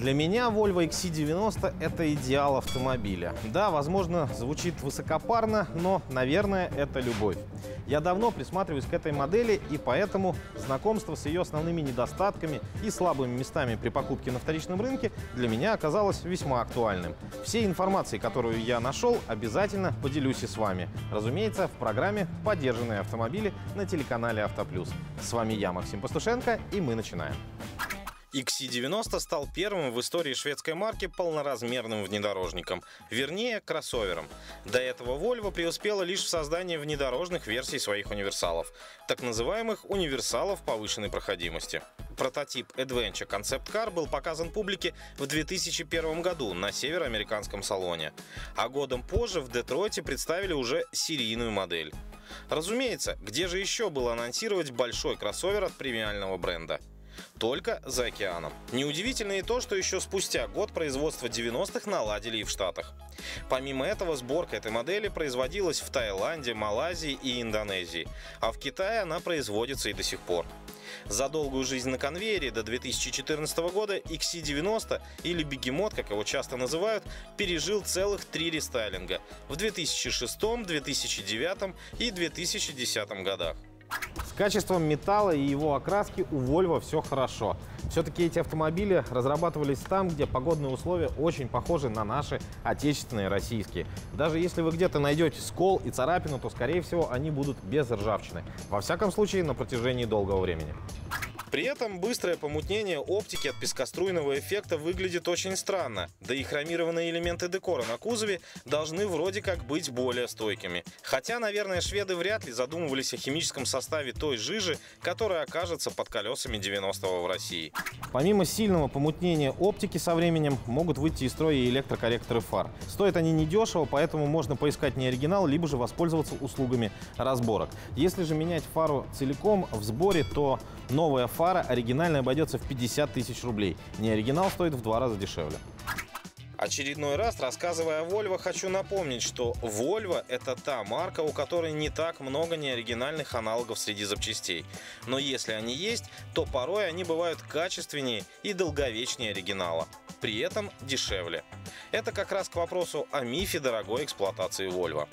Для меня Volvo XC90 – это идеал автомобиля. Да, возможно, звучит высокопарно, но, наверное, это любовь. Я давно присматриваюсь к этой модели, и поэтому знакомство с ее основными недостатками и слабыми местами при покупке на вторичном рынке для меня оказалось весьма актуальным. Всей информацией, которую я нашел, обязательно поделюсь и с вами. Разумеется, в программе «Поддержанные автомобили» на телеканале «Автоплюс». С вами я, Максим Пастушенко, и мы начинаем. XC90 стал первым в истории шведской марки полноразмерным внедорожником, вернее, кроссовером. До этого Volvo преуспела лишь в создании внедорожных версий своих универсалов, так называемых универсалов повышенной проходимости. Прототип Adventure Concept Car был показан публике в 2001 году на североамериканском салоне, а годом позже в Детройте представили уже серийную модель. Разумеется, где же еще было анонсировать большой кроссовер от премиального бренда? Только за океаном. Неудивительно и то, что еще спустя год производства 90-х наладили и в Штатах. Помимо этого, сборка этой модели производилась в Таиланде, Малайзии и Индонезии, а в Китае она производится и до сих пор. За долгую жизнь на конвейере до 2014 года XC90, или Бегемот, как его часто называют, пережил целых три рестайлинга в 2006, 2009 и 2010 годах. С качеством металла и его окраски у Volvo все хорошо. Все-таки эти автомобили разрабатывались там, где погодные условия очень похожи на наши отечественные российские. Даже если вы где-то найдете скол и царапину, то, скорее всего, они будут без ржавчины. Во всяком случае, на протяжении долгого времени. При этом быстрое помутнение оптики от пескоструйного эффекта выглядит очень странно, да и хромированные элементы декора на кузове должны вроде как быть более стойкими. Хотя, наверное, шведы вряд ли задумывались о химическом составе той жижи, которая окажется под колесами 90-го в России. Помимо сильного помутнения оптики со временем могут выйти из строя и электрокорректоры фар. Стоят они недешево, поэтому можно поискать не оригинал, либо же воспользоваться услугами разборок. Если же менять фару целиком в сборе, то новая фара фара оригинальная обойдется в 50 тысяч рублей. Не оригинал стоит в два раза дешевле. Очередной раз, рассказывая о Volvo, хочу напомнить, что Volvo – это та марка, у которой не так много неоригинальных аналогов среди запчастей. Но если они есть, то порой они бывают качественнее и долговечнее оригинала. При этом дешевле. Это как раз к вопросу о мифе дорогой эксплуатации Volvo.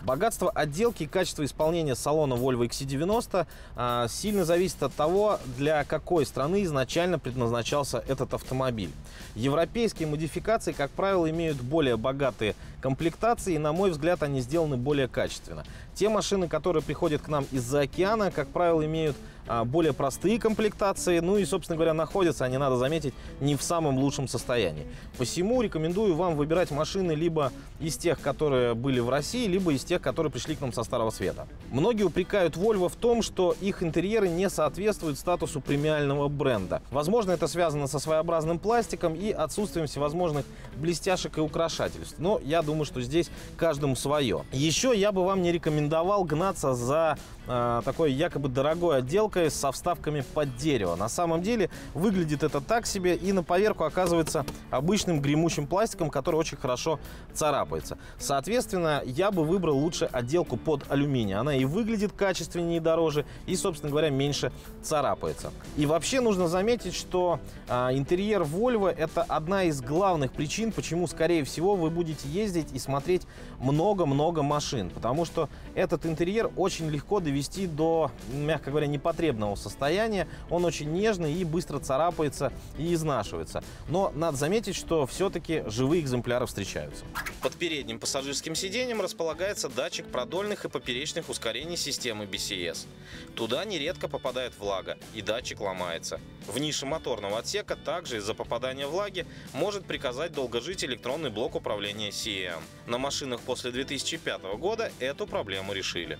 Богатство отделки и качество исполнения салона Volvo XC90 а, сильно зависит от того, для какой страны изначально предназначался этот автомобиль. Европейские модификации, как правило, имеют более богатые комплектации, и, на мой взгляд, они сделаны более качественно. Те машины, которые приходят к нам из-за океана, как правило, имеют а, более простые комплектации, ну и, собственно говоря, находятся они, надо заметить, не в самом лучшем состоянии. Посему рекомендую вам выбирать машины либо из тех, которые были в России, либо из тех, которые пришли к нам со Старого Света. Многие упрекают Volvo в том, что их интерьеры не соответствуют статусу премиального бренда. Возможно, это связано со своеобразным пластиком и отсутствием всевозможных блестяшек и украшательств. Но я думаю, что здесь каждому свое. Еще я бы вам не рекомендовал гнаться за э, такой якобы дорогой отделкой со вставками под дерево. На самом деле выглядит это так себе и на поверку оказывается обычным гремучим пластиком, который очень хорошо царапается. Соответственно, я бы выбрал лучше отделку под алюминий. Она и выглядит качественнее и дороже, и, собственно говоря, меньше царапается. И вообще нужно заметить, что э, интерьер Volvo это одна из главных причин, почему, скорее всего, вы будете ездить и смотреть много-много машин. Потому что этот интерьер очень легко довести до, мягко говоря, непотребного состояния. Он очень нежный и быстро царапается и изнашивается. Но надо заметить, что все-таки живые экземпляры встречаются. Под передним пассажирским сиденьем располагается датчик продольных и поперечных ускорений системы BCS. Туда нередко попадает влага, и датчик ломается. В нише моторного отсека также из-за попадания влаги может приказать долго жить электронный блок управления CM. На машинах после 2005 года эту проблему решили.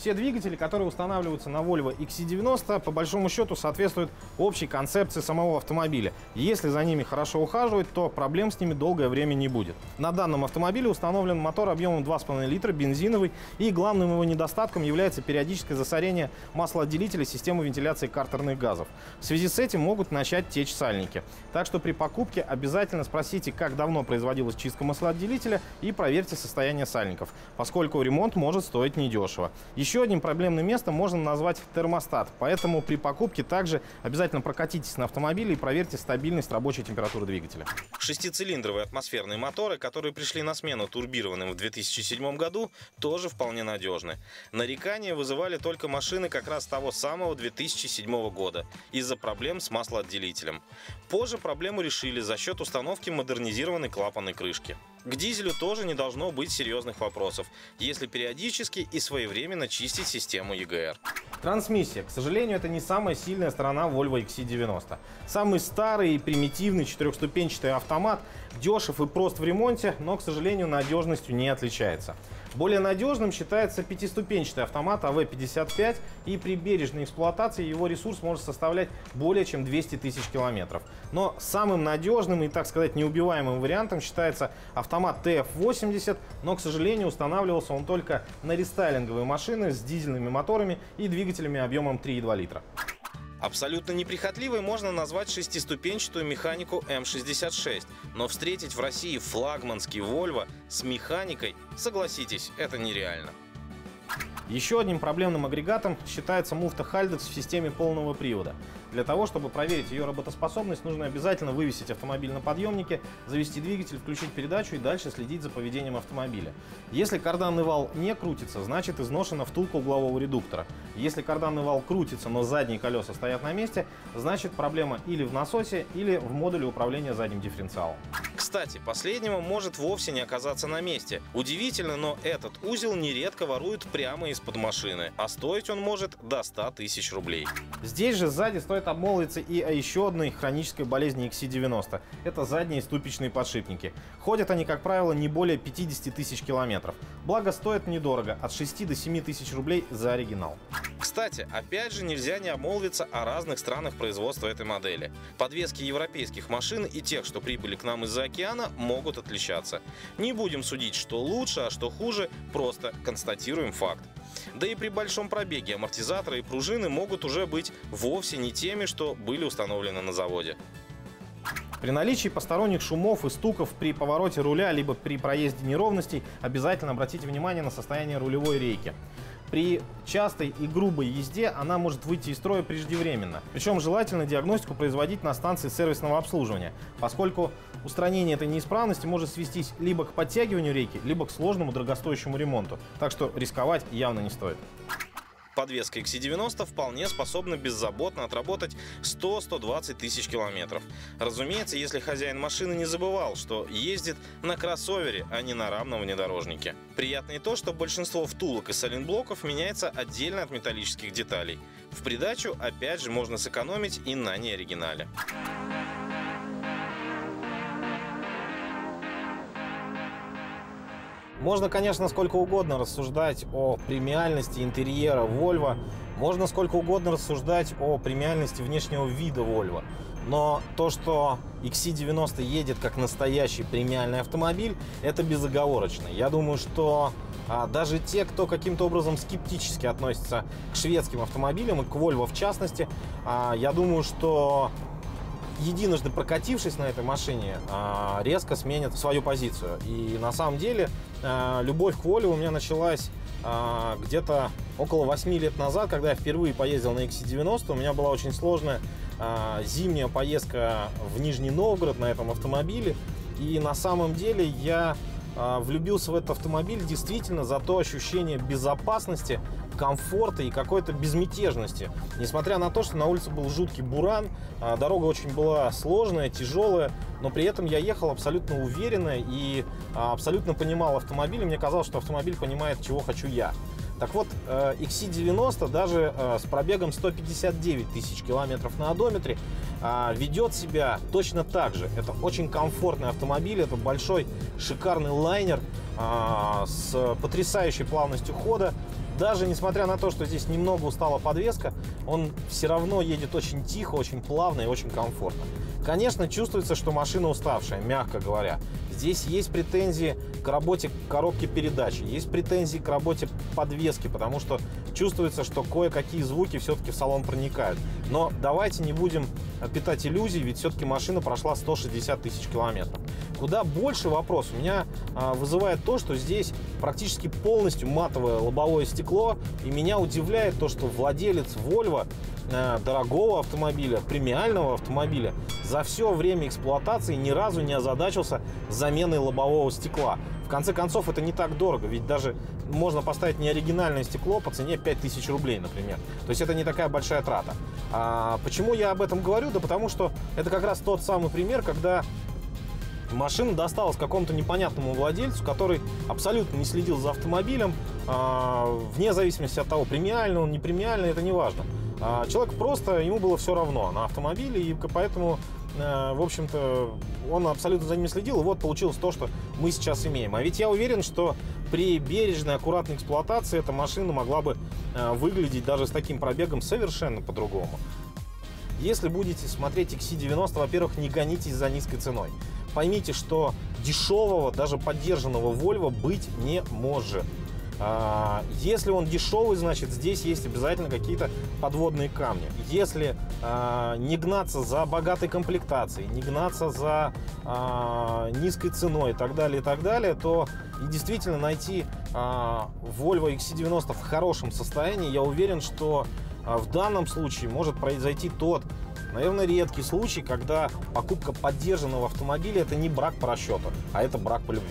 Все двигатели, которые устанавливаются на Volvo XC90, по большому счету соответствуют общей концепции самого автомобиля. Если за ними хорошо ухаживать, то проблем с ними долгое время не будет. На данном автомобиле установлен мотор объемом 2,5 литра, бензиновый, и главным его недостатком является периодическое засорение маслоотделителя системы вентиляции картерных газов. В связи с этим могут начать течь сальники. Так что при покупке обязательно спросите, как давно производилась чистка маслоотделителя и проверьте состояние сальников, поскольку ремонт может стоить недешево. Еще Еще одним проблемным местом можно назвать термостат. Поэтому при покупке также обязательно прокатитесь на автомобиле и проверьте стабильность рабочей температуры двигателя. Шестицилиндровые атмосферные моторы, которые пришли на смену турбированным в 2007 году, тоже вполне надежны. Нарекания вызывали только машины как раз того самого 2007 года из-за проблем с маслоотделителем. Позже проблему решили за счет установки модернизированной клапанной крышки. К дизелю тоже не должно быть серьезных вопросов, если периодически и своевременно чистить систему EGR. Трансмиссия. К сожалению, это не самая сильная сторона Volvo XC90. Самый старый и примитивный четырехступенчатый автомат, дешев и прост в ремонте, но, к сожалению, надежностью не отличается. Более надежным считается пятиступенчатый автомат АВ-55, и при бережной эксплуатации его ресурс может составлять более чем 200 тысяч километров. Но самым надежным и, так сказать, неубиваемым вариантом считается автомат TF-80, но, к сожалению, устанавливался он только на рестайлинговые машины с дизельными моторами и двигателями объемом 3,2 литра. Абсолютно неприхотливой можно назвать шестиступенчатую механику М66, но встретить в России флагманский Volvo с механикой, согласитесь, это нереально. Еще одним проблемным агрегатом считается муфта Haldex в системе полного привода. Для того, чтобы проверить ее работоспособность, нужно обязательно вывесить автомобиль на подъемнике, завести двигатель, включить передачу и дальше следить за поведением автомобиля. Если карданный вал не крутится, значит изношена втулка углового редуктора. Если карданный вал крутится, но задние колеса стоят на месте, значит проблема или в насосе, или в модуле управления задним дифференциалом. Кстати, последнего может вовсе не оказаться на месте. Удивительно, но этот узел нередко воруют прямо из-под машины, а стоить он может до 100 тысяч рублей. Здесь же сзади стоит обмолвиться и о еще одной хронической болезни XC90. Это задние ступичные подшипники. Ходят они, как правило, не более 50 тысяч километров. Благо, стоят недорого, от 6 до 7 тысяч рублей за оригинал. Кстати, опять же нельзя не обмолвиться о разных странах производства этой модели. Подвески европейских машин и тех, что прибыли к нам из-за океана, могут отличаться. Не будем судить, что лучше, а что хуже, просто констатируем факт. Да и при большом пробеге амортизаторы и пружины могут уже быть вовсе не теми, что были установлены на заводе. При наличии посторонних шумов и стуков при повороте руля, либо при проезде неровностей, обязательно обратите внимание на состояние рулевой рейки. При частой и грубой езде она может выйти из строя преждевременно. Причем желательно диагностику производить на станции сервисного обслуживания, поскольку устранение этой неисправности может свестись либо к подтягиванию рейки, либо к сложному дорогостоящему ремонту. Так что рисковать явно не стоит подвеска XC90 вполне способна беззаботно отработать 100-120 тысяч километров. Разумеется, если хозяин машины не забывал, что ездит на кроссовере, а не на равном внедорожнике. Приятно и то, что большинство втулок и саленблоков меняется отдельно от металлических деталей. В придачу, опять же, можно сэкономить и на неоригинале. Можно, конечно, сколько угодно рассуждать о премиальности интерьера Volvo, можно сколько угодно рассуждать о премиальности внешнего вида Volvo. Но то, что XC90 едет как настоящий премиальный автомобиль, это безоговорочно. Я думаю, что а, даже те, кто каким-то образом скептически относится к шведским автомобилям и к Volvo в частности, а, я думаю, что единожды прокатившись на этой машине, а, резко сменят свою позицию. И на самом деле любовь к воле у меня началась а, где-то около 8 лет назад, когда я впервые поездил на XC90. У меня была очень сложная зимняя поездка в Нижний Новгород на этом автомобиле. И на самом деле я влюбился в этот автомобиль действительно за то ощущение безопасности, комфорта и какой-то безмятежности. Несмотря на то, что на улице был жуткий буран, а, дорога очень была сложная, тяжелая, но при этом я ехал абсолютно уверенно и а, абсолютно понимал автомобиль, и мне казалось, что автомобиль понимает, чего хочу я. Так вот, э, XC90 даже э, с пробегом 159 тысяч километров на одометре а, ведет себя точно так же. Это очень комфортный автомобиль, это большой шикарный лайнер с потрясающей плавностью хода, даже несмотря на то, что здесь немного устала подвеска, он все равно едет очень тихо, очень плавно и очень комфортно. Конечно, чувствуется, что машина уставшая, мягко говоря. Здесь есть претензии к работе коробки передач, есть претензии к работе подвески, потому что чувствуется, что кое-какие звуки все-таки в салон проникают. Но давайте не будем питать иллюзий, ведь все-таки машина прошла 160 тысяч километров. Куда больше вопрос у меня а, вызывает то, что здесь практически полностью матовое лобовое стекло. И меня удивляет то, что владелец Volvo а, дорогого автомобиля, премиального автомобиля, за все время эксплуатации ни разу не озадачился заменой лобового стекла. В конце концов, это не так дорого, ведь даже можно поставить неоригинальное стекло по цене 5000 рублей, например. То есть это не такая большая трата. А почему я об этом говорю? Да потому что это как раз тот самый пример, когда Машина досталась какому-то непонятному владельцу, который абсолютно не следил за автомобилем, а, вне зависимости от того, премиальный он, не премиальный, это не важно. А, человек просто, ему было все равно на автомобиле, и поэтому, э, в общем-то, он абсолютно за ним следил, и вот получилось то, что мы сейчас имеем. А ведь я уверен, что при бережной, аккуратной эксплуатации эта машина могла бы э, выглядеть даже с таким пробегом совершенно по-другому. Если будете смотреть XC90, во-первых, не гонитесь за низкой ценой. Поймите, что дешевого, даже поддержанного Volvo быть не может. А, если он дешевый, значит здесь есть обязательно какие-то подводные камни. Если а, не гнаться за богатой комплектацией, не гнаться за а, низкой ценой и так далее, и так далее, то и действительно найти Volvo XC90 в хорошем состоянии, я уверен, что в данном случае может произойти тот Наверное, редкий случай, когда покупка поддержанного автомобиля это не брак по расчету, а это брак по любви.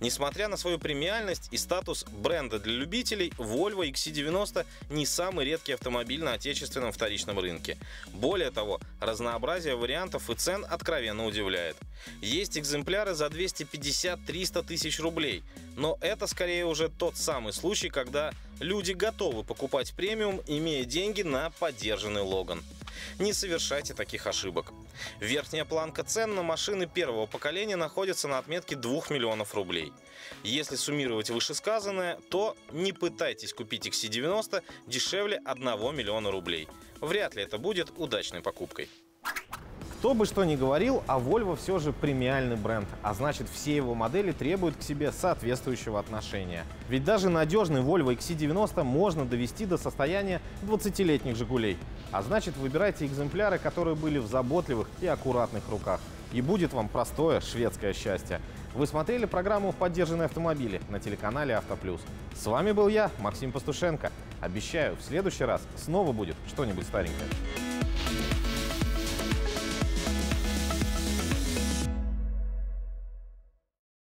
Несмотря на свою премиальность и статус бренда для любителей, Volvo XC90 не самый редкий автомобиль на отечественном вторичном рынке. Более того, разнообразие вариантов и цен откровенно удивляет. Есть экземпляры за 250-300 тысяч рублей, но это скорее уже тот самый случай, когда люди готовы покупать премиум, имея деньги на поддержанный Логан. Не совершайте таких ошибок. Верхняя планка цен на машины первого поколения находится на отметке 2 миллионов рублей. Если суммировать вышесказанное, то не пытайтесь купить XC90 дешевле 1 миллиона рублей. Вряд ли это будет удачной покупкой. Кто бы что ни говорил, а Volvo все же премиальный бренд, а значит все его модели требуют к себе соответствующего отношения. Ведь даже надежный Volvo XC90 можно довести до состояния 20-летних «Жигулей». А значит выбирайте экземпляры, которые были в заботливых и аккуратных руках. И будет вам простое шведское счастье. Вы смотрели программу «Поддержанные автомобили» на телеканале «Автоплюс». С вами был я, Максим Пастушенко. Обещаю, в следующий раз снова будет что-нибудь старенькое.